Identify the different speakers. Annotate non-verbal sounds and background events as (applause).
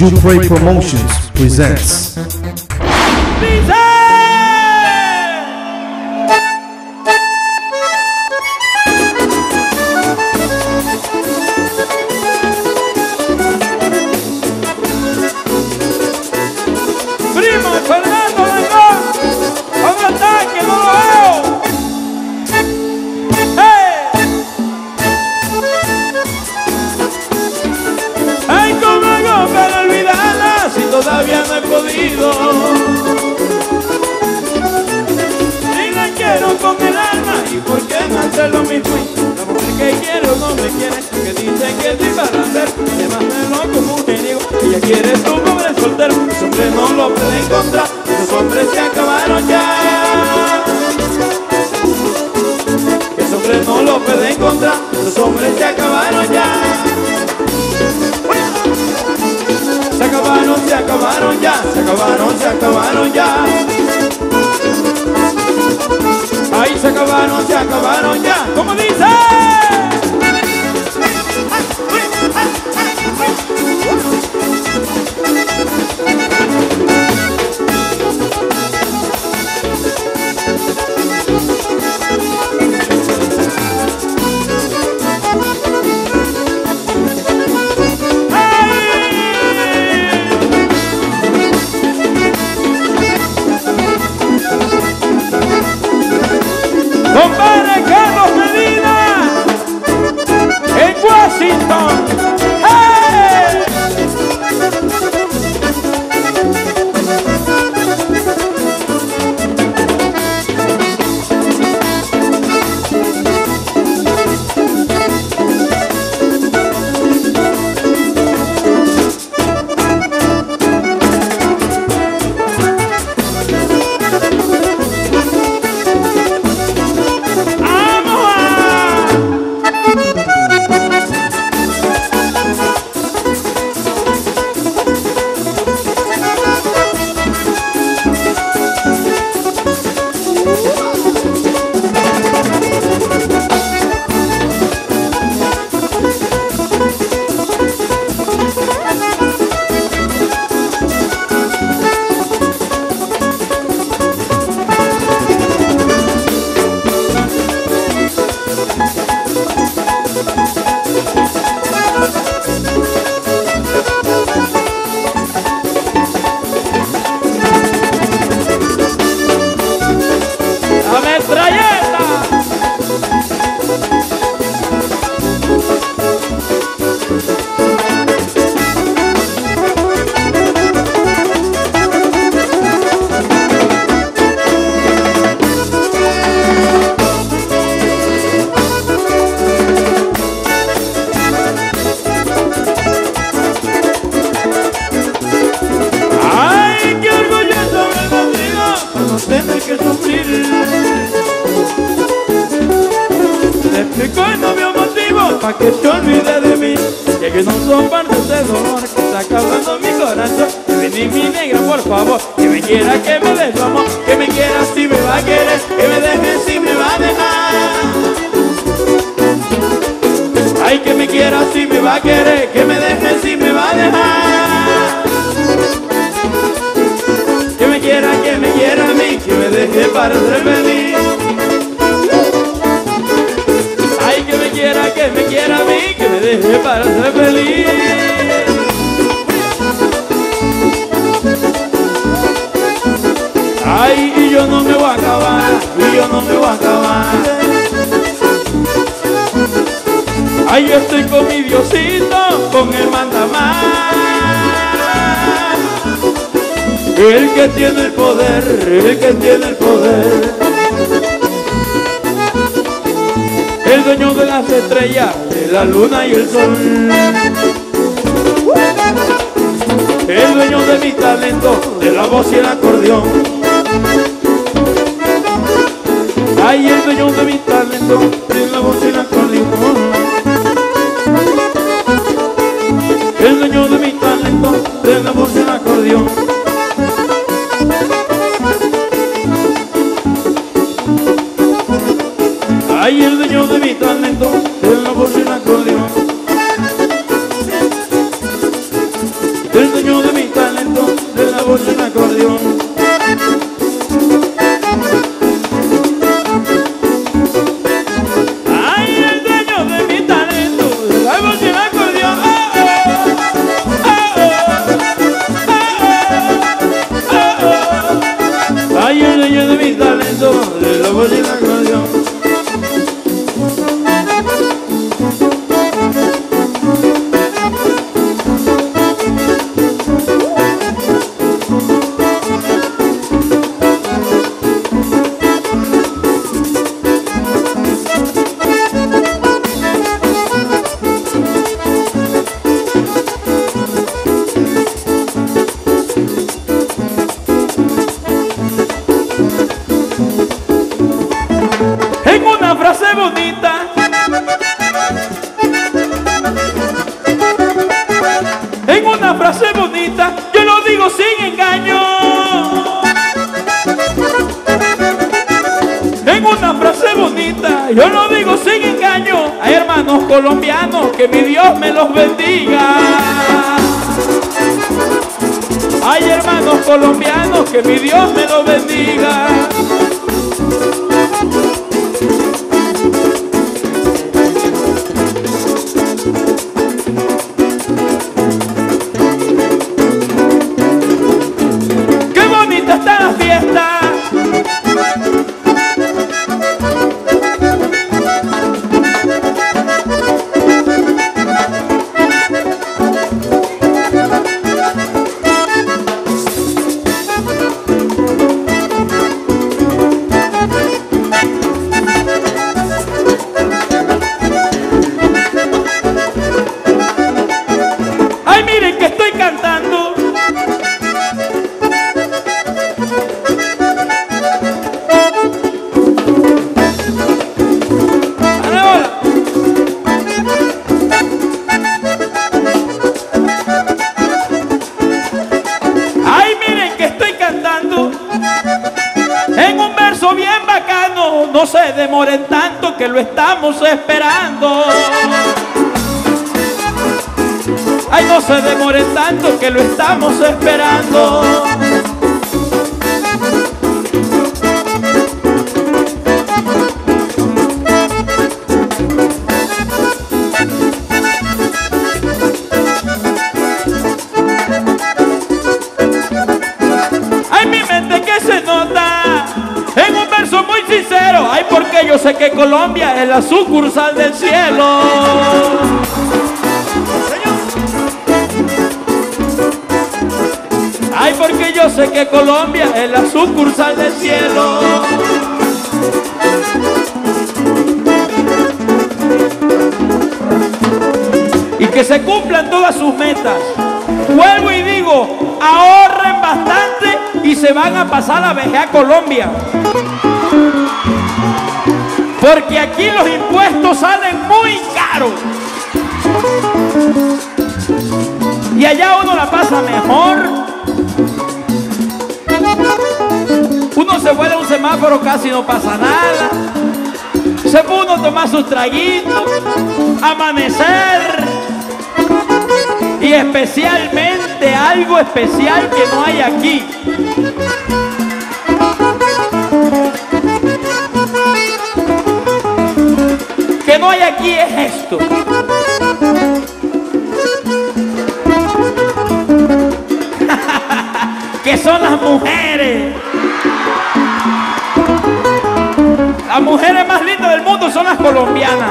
Speaker 1: Jupre Promotions presents.
Speaker 2: Con el alma y por qué no hacer lo mismo. La mujer que quiero no me quiere, que dice que estoy para hacer, además me lo como un genio. Ella quiere su pobre soltero, ese hombre no lo puede encontrar, esos hombres se acabaron ya. Ese hombre no lo puede encontrar, esos hombres se acabaron ya. Se acabaron, se acabaron ya, se acabaron, se acabaron ya. Ahí se acabaron, se acabaron ya. ¿Cómo dice? Que sufrir! Te explico el novio motivo pa' que te olvide de mí. Que que no son parte de dolor que está acabando mi corazón. Que vení mi negra por favor Que me quiera, que me dé su amor. Que me quiera si me va a querer Que me deje si me va a dejar. Ay, que me quiera si me va a querer Que me deje para ser feliz. Ay, y yo no me voy a acabar, y yo no me voy a acabar. Ay, yo estoy con mi Diosito, con el mandamás. El que tiene el poder, el que tiene el poder. El dueño de las estrellas, de la luna y el sol. El dueño de mi talento, de la voz y el acordeón. Ay, el dueño de mi talento, Ay, el dueño de mi talento, él no posee un acordeón. El dueño de mi talento, él no posee un acordeón. En una frase bonita, yo lo digo sin engaño. En una frase bonita, yo lo digo sin engaño. Hay hermanos colombianos, que mi Dios me los bendiga. Hay hermanos colombianos, que mi Dios me los bendiga. No se demoren tanto que lo estamos esperando. Ay, no se demoren tanto que lo estamos esperando. Colombia es la sucursal del cielo. Ay, porque yo sé que Colombia es la sucursal del cielo. Y que se cumplan todas sus metas. Vuelvo y digo, ahorren bastante y se van a pasar la vejez a Colombia. Porque aquí los impuestos salen muy caros. Y allá uno la pasa mejor. Uno se vuelve a un semáforo, casi no pasa nada. Se puede uno tomar sus traguitos, amanecer. Y especialmente algo especial que no hay aquí. (laughs) que son las mujeres. Las mujeres más lindas del mundo son las colombianas.